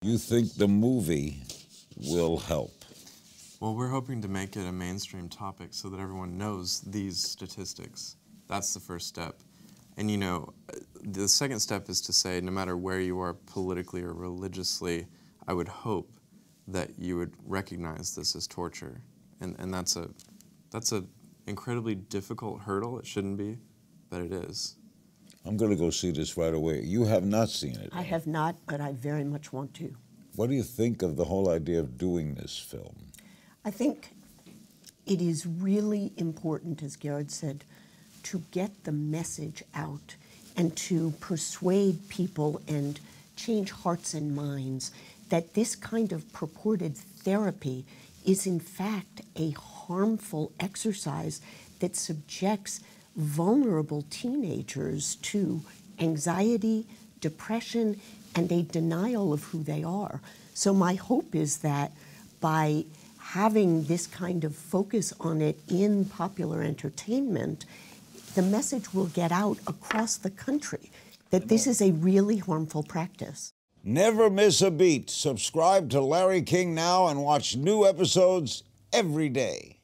You think the movie will help? Well, we're hoping to make it a mainstream topic so that everyone knows these statistics. That's the first step. And you know, the second step is to say no matter where you are politically or religiously, I would hope that you would recognize this as torture. And, and that's a that's a incredibly difficult hurdle. It shouldn't be, but it is. I'm going to go see this right away. You have not seen it. I have not, but I very much want to. What do you think of the whole idea of doing this film? I think it is really important, as Garrard said, to get the message out and to persuade people and change hearts and minds that this kind of purported therapy is in fact a harmful exercise that subjects vulnerable teenagers to anxiety, depression, and a denial of who they are. So, my hope is that by having this kind of focus on it in popular entertainment, the message will get out across the country that this is a really harmful practice. Never miss a beat. Subscribe to Larry King now and watch new episodes every day.